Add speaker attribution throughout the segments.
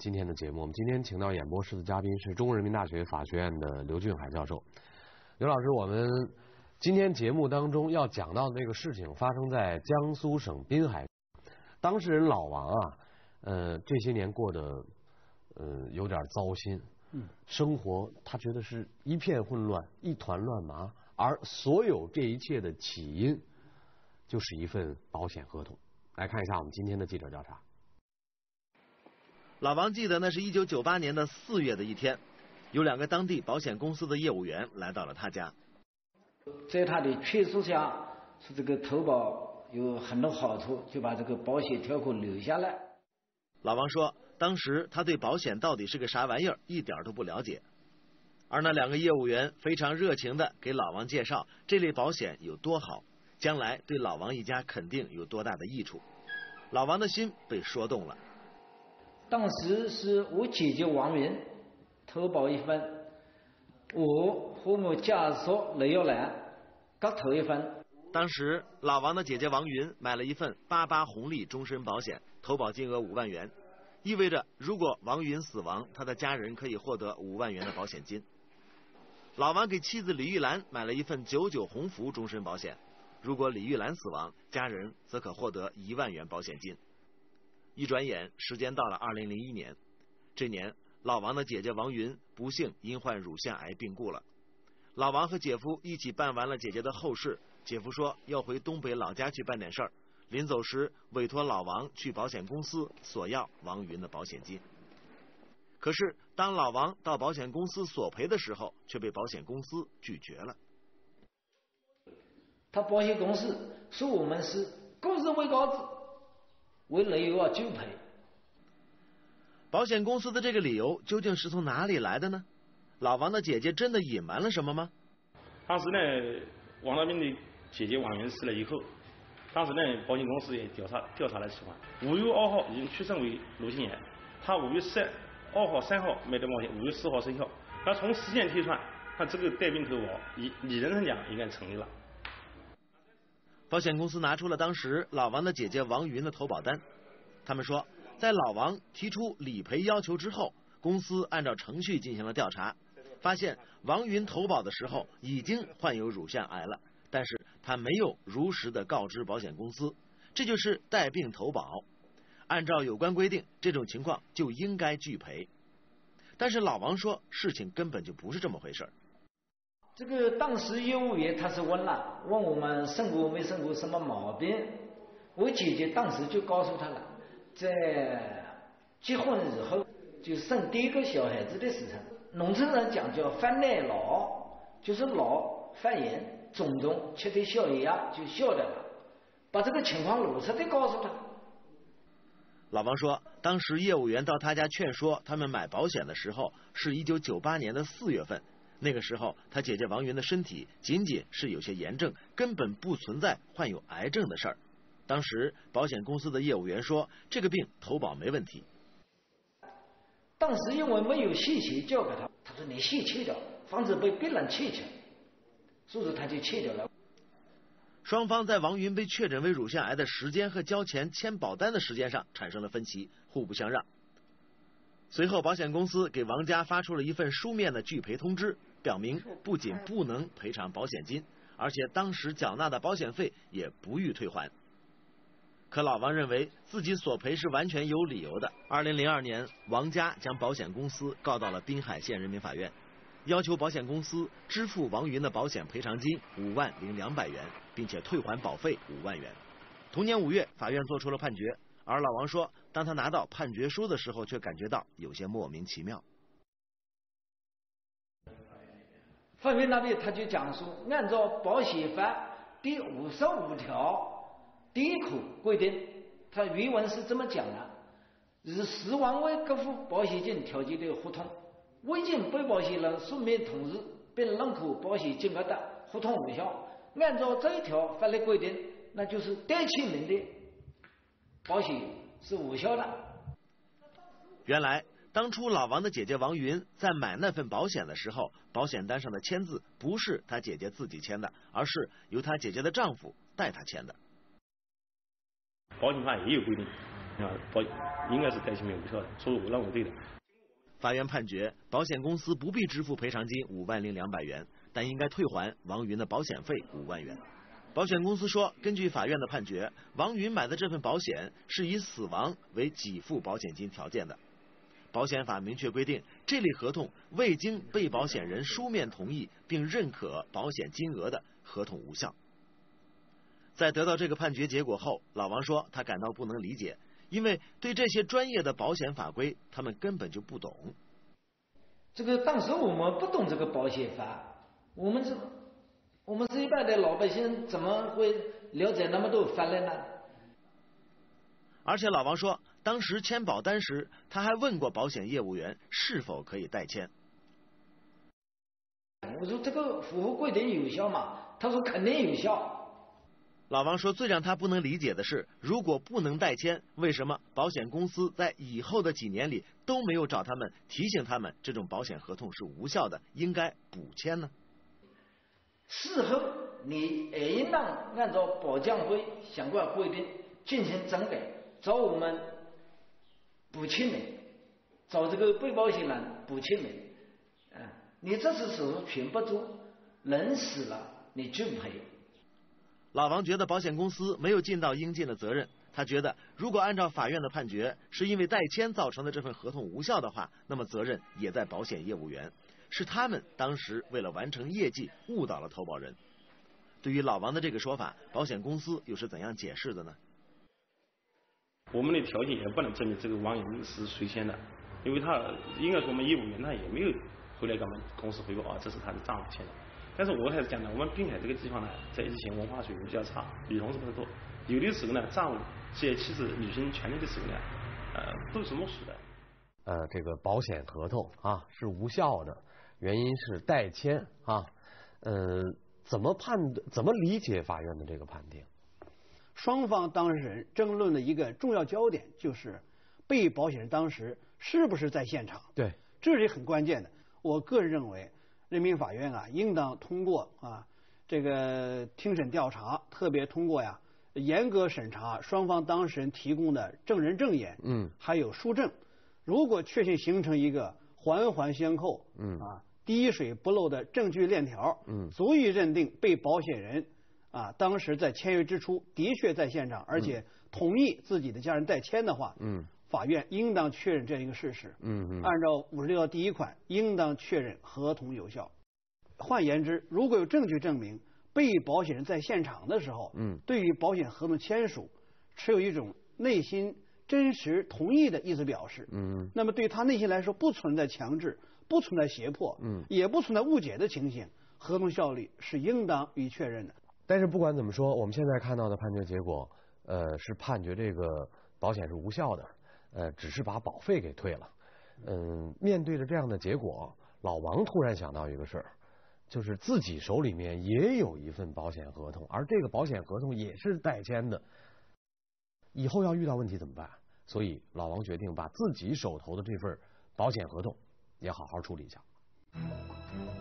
Speaker 1: 今天的节目。我们今天请到演播室的嘉宾是中国人民大学法学院的刘俊海教授。刘老师，我们今天节目当中要讲到的这个事情发生在江苏省滨海，当事人老王啊，呃，这些年过得呃有点糟心，嗯，生活他觉得是一片混乱，一团乱麻，而所有这一切的起因就是一份保险合同。来看一下我们今天的记者调查。
Speaker 2: 老王记得那是一九九八年的四月的一天，有两个当地保险公司的业务员来到了他家。
Speaker 3: 在他的劝说下，说这个投保有很多好处，就把这个保险条款留下来。
Speaker 2: 老王说，当时他对保险到底是个啥玩意儿一点都不了解，而那两个业务员非常热情的给老王介绍这类保险有多好，将来对老王一家肯定有多大的益处。老王的心被说动了。
Speaker 3: 当时是我姐姐王云投保一份，我和我家属雷耀兰各投一份。
Speaker 2: 当时老王的姐姐王云买了一份八八红利终身保险，投保金额五万元，意味着如果王云死亡，他的家人可以获得五万元的保险金。老王给妻子李玉兰买了一份九九鸿福终身保险，如果李玉兰死亡，家人则可获得一万元保险金。一转眼，时间到了二零零一年，这年老王的姐姐王云不幸因患乳腺癌病故了。老王和姐夫一起办完了姐姐的后事，姐夫说要回东北老家去办点事儿，临走时委托老王去保险公司索要王云的保险金。可是当老王到保险公司索赔的时候，却被保险公司拒绝了。
Speaker 3: 他保险公司说我们是公司未告知。为理由啊拒赔。
Speaker 2: 保险公司的这个理由究竟是从哪里来的呢？老王的姐姐真的隐瞒了什么吗？
Speaker 4: 当时呢，王大兵的姐姐王云死了以后，当时呢，保险公司也调查调查了情况。五月二号已经确诊为乳腺癌，他五月三二号、三号买的保险，五月四号生效。那从时间推算，他这个带病投保，理理论上讲应该成立了。
Speaker 2: 保险公司拿出了当时老王的姐姐王云的投保单，他们说，在老王提出理赔要求之后，公司按照程序进行了调查，发现王云投保的时候已经患有乳腺癌了，但是他没有如实的告知保险公司，这就是带病投保。按照有关规定，这种情况就应该拒赔。但是老王说，事情根本就不是这么回事。
Speaker 3: 这个当时业务员他是问了，问我们生过没生过什么毛病？我姐姐当时就告诉他了，在结婚以后就生第一个小孩子的时候，农村人讲叫犯奶痨，就是老发炎、肿肿，吃点消炎药就消掉了。把这个情况如实的告诉他。
Speaker 2: 老王说，当时业务员到他家劝说他们买保险的时候，是一九九八年的四月份。那个时候，他姐姐王云的身体仅仅是有些炎症，根本不存在患有癌症的事儿。当时保险公司的业务员说，这个病投保没问题。
Speaker 3: 当时因为没有信息交给他，他说你先切掉，防止被别人窃取，所以他就切掉了。
Speaker 2: 双方在王云被确诊为乳腺癌的时间和交钱签保单的时间上产生了分歧，互不相让。随后，保险公司给王家发出了一份书面的拒赔通知。表明不仅不能赔偿保险金，而且当时缴纳的保险费也不予退还。可老王认为自己索赔是完全有理由的。二零零二年，王家将保险公司告到了滨海县人民法院，要求保险公司支付王云的保险赔偿金五万零两百元，并且退还保费五万元。同年五月，法院作出了判决，而老王说，当他拿到判决书的时候，却感觉到有些莫名其妙。
Speaker 3: 法院那边他就讲说，按照保险法第五十五条第一款规定，他原文是这么讲的：以死亡为给付保险金条件的合同，未经被保险人书面同意并认可保险金额的合同无效。按照这一条法律规定，那就是代签名的保险是无效的。
Speaker 2: 原来。当初老王的姐姐王云在买那份保险的时候，保险单上的签字不是她姐姐自己签的，而是由她姐姐的丈夫代她签的。
Speaker 4: 保险法也有规定，啊，保应该是代签名无效的，所以我认为对的。
Speaker 2: 法院判决保险公司不必支付赔偿金五万零两百元，但应该退还王云的保险费五万元。保险公司说，根据法院的判决，王云买的这份保险是以死亡为给付保险金条件的。保险法明确规定，这类合同未经被保险人书面同意并认可保险金额的合同无效。在得到这个判决结果后，老王说他感到不能理解，因为对这些专业的保险法规，他们根本就不懂。
Speaker 3: 这个当时我们不懂这个保险法，我们是，我们是一般的老百姓，怎么会了解那么多法律呢？
Speaker 2: 而且老王说，当时签保单时，他还问过保险业务员是否可以代签。
Speaker 3: 我说这个符合规定有效吗？他说肯定有效。
Speaker 2: 老王说，最让他不能理解的是，如果不能代签，为什么保险公司在以后的几年里都没有找他们提醒他们这种保险合同是无效的，应该补签呢？
Speaker 3: 事后你也应当按照保监会相关规定进行整改，找我们补签名，找这个被保险人补签名。嗯，你这次手术全不做，人死了你拒赔。
Speaker 2: 老王觉得保险公司没有尽到应尽的责任。他觉得，如果按照法院的判决，是因为代签造成的这份合同无效的话，那么责任也在保险业务员，是他们当时为了完成业绩误导了投保人。对于老王的这个说法，保险公司又是怎样解释的呢？
Speaker 4: 我们的条件也不能证明这个王云是谁签的，因为他应该说我们业务员他也没有回来跟我们公司汇报啊，这是他的丈夫签的。但是我还是讲的，我们滨海这个地方呢，在以前文化水平比较差，女同志不多，有的时候呢，丈夫接妻子履行权利的时候呢，呃，都是默许的。
Speaker 1: 呃，这个保险合同啊是无效的，原因是代签啊。呃，怎么判？怎么理解法院的这个判定？
Speaker 5: 双方当事人争论的一个重要焦点就是被保险人当时是不是在现场？
Speaker 1: 对，
Speaker 5: 这是很关键的。我个人认为。人民法院啊，应当通过啊这个庭审调查，特别通过呀严格审查双方当事人提供的证人证言，
Speaker 1: 嗯，
Speaker 5: 还有书证，如果确信形成一个环环相扣，
Speaker 1: 嗯
Speaker 5: 啊滴水不漏的证据链条，
Speaker 1: 嗯，
Speaker 5: 足以认定被保险人啊当时在签约之初的确在现场，而且同意自己的家人代签的话，
Speaker 1: 嗯。
Speaker 5: 法院应当确认这样一个事实。
Speaker 1: 嗯嗯。
Speaker 5: 按照五十六条第一款，应当确认合同有效。换言之，如果有证据证明被保险人在现场的时候，
Speaker 1: 嗯，
Speaker 5: 对于保险合同签署持有一种内心真实同意的意思表示，
Speaker 1: 嗯，
Speaker 5: 那么对他内心来说不存在强制，不存在胁迫，
Speaker 1: 嗯，
Speaker 5: 也不存在误解的情形，合同效力是应当予以确认的。
Speaker 1: 但是不管怎么说，我们现在看到的判决结果，呃，是判决这个保险是无效的。呃，只是把保费给退了。嗯，面对着这样的结果，老王突然想到一个事儿，就是自己手里面也有一份保险合同，而这个保险合同也是代签的。以后要遇到问题怎么办？所以老王决定把自己手头的这份保险合同也好好处理一下。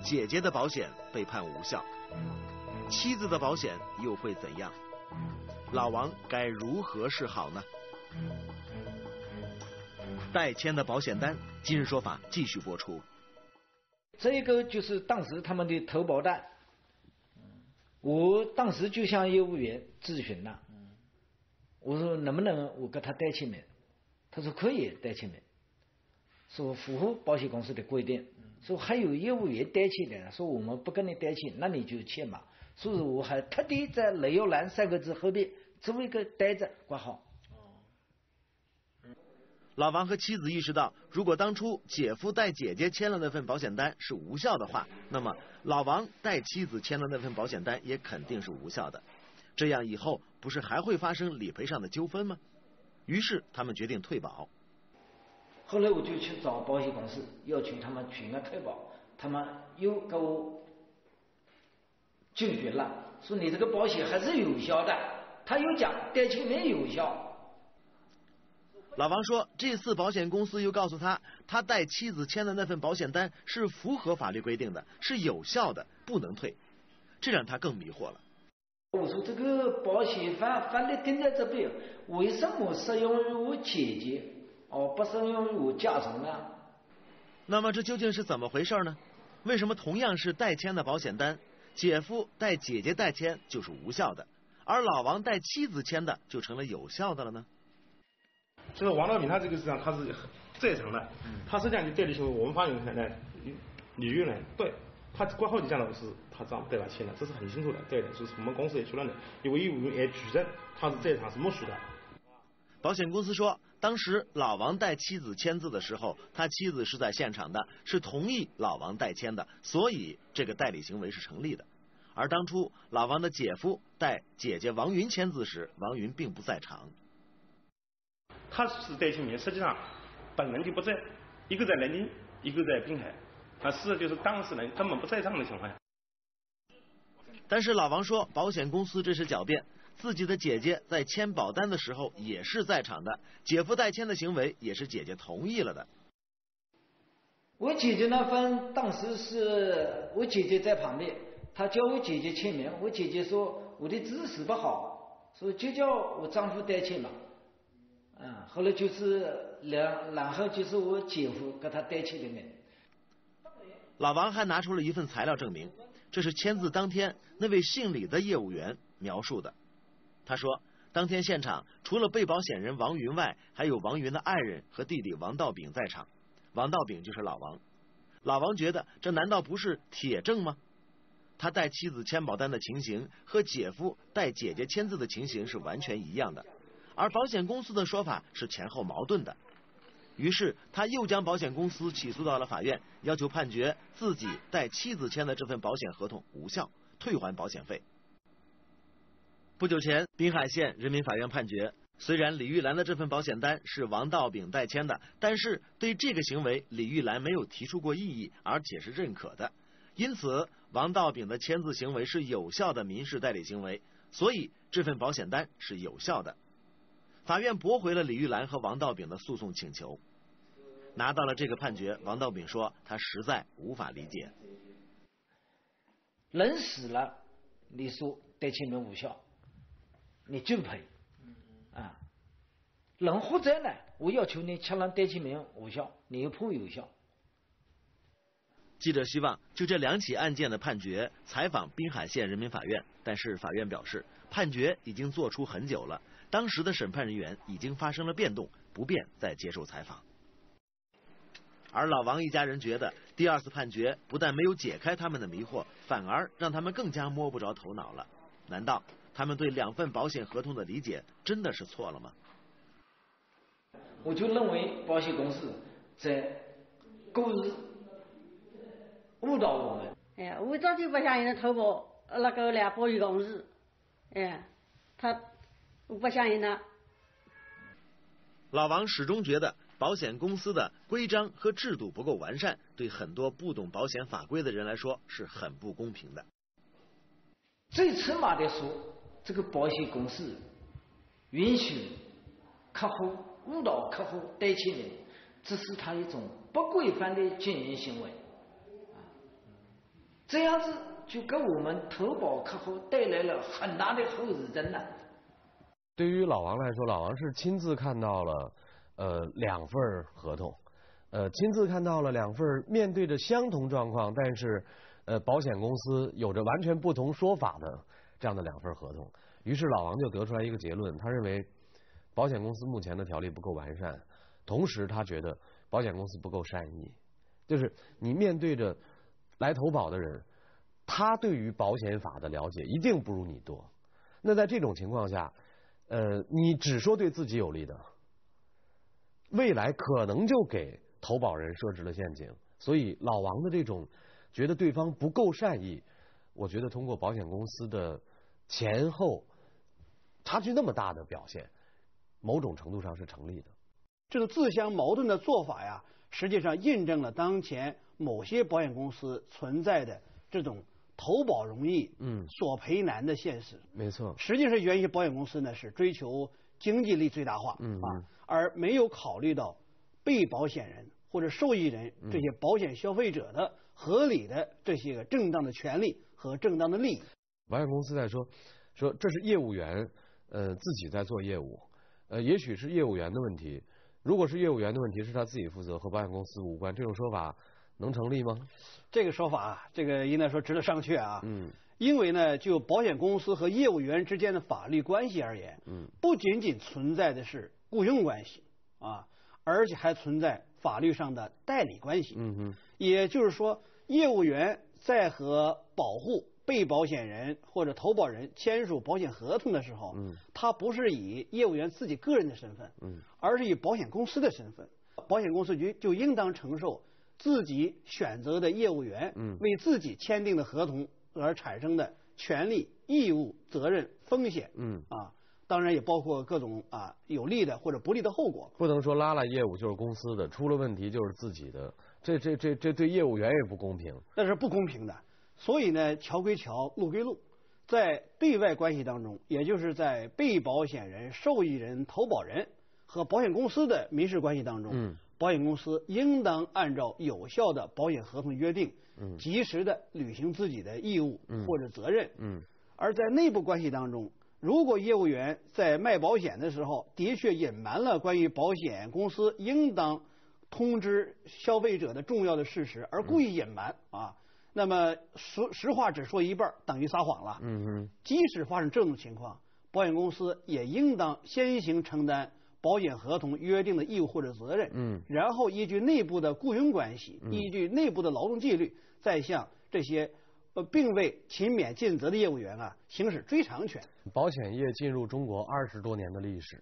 Speaker 2: 姐姐的保险被判无效，妻子的保险又会怎样？老王该如何是好呢？代签的保险单，今日说法继续播出。
Speaker 3: 这个就是当时他们的投保单，我当时就向业务员咨询了，我说能不能我给他代签名？他说可以代签名，说符合保险公司的规定。说还有业务员代签的，说我们不跟你代签，那你就签嘛。所以我还特地在“雷耀兰”三个字后面做一个单子挂号。
Speaker 2: 老王和妻子意识到，如果当初姐夫带姐姐签了那份保险单是无效的话，那么老王带妻子签了那份保险单也肯定是无效的。这样以后不是还会发生理赔上的纠纷吗？于是他们决定退保。
Speaker 3: 后来我就去找保险公司，要求他们全额退保，他们又给我拒绝了，说你这个保险还是有效的。他又讲代签名有效。
Speaker 2: 老王说，这次保险公司又告诉他，他代妻子签的那份保险单是符合法律规定的，是有效的，不能退，这让他更迷惑了。
Speaker 3: 我说这个保险法法律定在这边，为什么适用于我姐姐，而不适用于我家属呢？
Speaker 2: 那么这究竟是怎么回事呢？为什么同样是代签的保险单，姐夫代姐姐代签就是无效的，而老王代妻子签的就成了有效的了呢？
Speaker 4: 就是王道敏他这个实际上他是在场的，他实际上就代理行为，我们法院看呢，李玉呢对。他挂号就讲了是他丈夫代他签的，这是很清楚的，对的，就是我们公司也确认的，因为业务员也举证他是在场是默许的。
Speaker 2: 保险公司说，当时老王代妻子签字的时候，他妻子是在现场的，是同意老王代签的，所以这个代理行为是成立的。而当初老王的姐夫代姐姐王云签字时，王云并不在场。
Speaker 4: 他是代签名，实际上本人就不在，一个在南京，一个在滨海。啊，是就是当事人根本不在场的情况下。
Speaker 2: 但是老王说，保险公司这是狡辩，自己的姐姐在签保单的时候也是在场的，姐夫代签的行为也是姐姐同意了的。
Speaker 3: 我姐姐那份当时是我姐姐在旁边，他叫我姐姐签名，我姐姐说我的姿势不好，所以就叫我丈夫代签嘛。嗯，后来就是两，然后就是我姐夫给他代签的名。
Speaker 2: 老王还拿出了一份材料证明，这是签字当天那位姓李的业务员描述的。他说，当天现场除了被保险人王云外，还有王云的爱人和弟弟王道炳在场。王道炳就是老王。老王觉得这难道不是铁证吗？他带妻子签保单的情形和姐夫带姐姐签字的情形是完全一样的，而保险公司的说法是前后矛盾的。于是他又将保险公司起诉到了法院，要求判决自己带妻子签的这份保险合同无效，退还保险费。不久前，滨海县人民法院判决，虽然李玉兰的这份保险单是王道炳代签的，但是对这个行为李玉兰没有提出过异议，而且是认可的，因此王道炳的签字行为是有效的民事代理行为，所以这份保险单是有效的。法院驳回了李玉兰和王道炳的诉讼请求。拿到了这个判决，王道炳说他实在无法理解。
Speaker 3: 人死了，你说代签名无效，你就赔啊。人活着呢，我要求你确认代签名无效，你又判有效。
Speaker 2: 记者希望就这两起案件的判决采访滨海县人民法院，但是法院表示判决已经作出很久了，当时的审判人员已经发生了变动，不便再接受采访。而老王一家人觉得，第二次判决不但没有解开他们的迷惑，反而让他们更加摸不着头脑了。难道他们对两份保险合同的理解真的是错了吗？
Speaker 3: 我就认为保险公司在故意误导我们。
Speaker 6: 哎呀，我早就不相信他投保那个两保险公司，哎，他我不相信他。
Speaker 2: 老王始终觉得。保险公司的规章和制度不够完善，对很多不懂保险法规的人来说是很不公平的。
Speaker 3: 最起码的说，这个保险公司允许客户误导客户代签人，这是他一种不规范的经营行为。这样子就给我们投保客户带来了很大的后遗症了。
Speaker 1: 对于老王来说，老王是亲自看到了。呃，两份合同，呃，亲自看到了两份面对着相同状况，但是呃，保险公司有着完全不同说法的这样的两份合同。于是老王就得出来一个结论，他认为保险公司目前的条例不够完善，同时他觉得保险公司不够善意，就是你面对着来投保的人，他对于保险法的了解一定不如你多。那在这种情况下，呃，你只说对自己有利的。未来可能就给投保人设置了陷阱，所以老王的这种觉得对方不够善意，我觉得通过保险公司的前后差距那么大的表现，某种程度上是成立的。
Speaker 5: 这个自相矛盾的做法呀，实际上印证了当前某些保险公司存在的这种投保容易、嗯，索赔难的现实。
Speaker 1: 没错，
Speaker 5: 实际上，原些保险公司呢是追求经济利最大化，嗯啊。而没有考虑到被保险人或者受益人这些保险消费者的合理的这些个正当的权利和正当的利益。
Speaker 1: 保险公司在说，说这是业务员呃自己在做业务，呃也许是业务员的问题，如果是业务员的问题是他自己负责和保险公司无关，这种说法能成立吗？
Speaker 5: 这个说法啊，这个应该说值得商榷啊。
Speaker 1: 嗯
Speaker 5: 因为呢，就保险公司和业务员之间的法律关系而言，
Speaker 1: 嗯
Speaker 5: 不仅仅存在的是雇佣关系啊，而且还存在法律上的代理关系。
Speaker 1: 嗯嗯
Speaker 5: 也就是说，业务员在和保护被保险人或者投保人签署保险合同的时候，
Speaker 1: 嗯
Speaker 5: 他不是以业务员自己个人的身份，
Speaker 1: 嗯
Speaker 5: 而是以保险公司的身份，保险公司就就应当承受自己选择的业务员
Speaker 1: 嗯
Speaker 5: 为自己签订的合同而产生的权利、义务、责任、风险
Speaker 1: 嗯，
Speaker 5: 啊，当然也包括各种啊有利的或者不利的后果。
Speaker 1: 不能说拉拉业务就是公司的，出了问题就是自己的，这这这这对业务员也不公平。
Speaker 5: 那是不公平的。所以呢，桥归桥，路归路，在对外关系当中，也就是在被保险人、受益人、投保人和保险公司的民事关系当中，
Speaker 1: 嗯。
Speaker 5: 保险公司应当按照有效的保险合同约定，
Speaker 1: 嗯。
Speaker 5: 及时的履行自己的义务
Speaker 1: 嗯。
Speaker 5: 或者责任。
Speaker 1: 嗯。
Speaker 5: 而在内部关系当中，如果业务员在卖保险的时候的确隐瞒了关于保险公司应当通知消费者的重要的事实，而故意隐瞒啊，那么实实话只说一半儿等于撒谎了。
Speaker 1: 嗯嗯
Speaker 5: 即使发生这种情况，保险公司也应当先行承担保险合同约定的义务或者责任，
Speaker 1: 嗯
Speaker 5: 然后依据内部的雇佣关系，
Speaker 1: 嗯
Speaker 5: 依据内部的劳动纪律，再向这些呃并未勤勉尽责的业务员啊行使追偿权。
Speaker 1: 保险业进入中国二十多年的历史，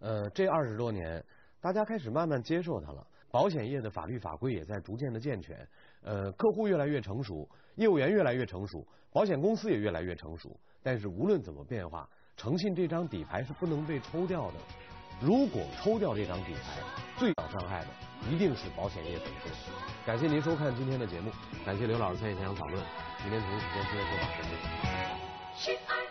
Speaker 1: 呃，这二十多年，大家开始慢慢接受它了。保险业的法律法规也在逐渐的健全，呃，客户越来越成熟，业务员越来越成熟，保险公司也越来越成熟。但是无论怎么变化，诚信这张底牌是不能被抽掉的。如果抽掉这张底牌，最早伤害的一定是保险业本身。感谢您收看今天的节目，感谢刘老师参与现场讨论。明天同一时间接着说法，再见。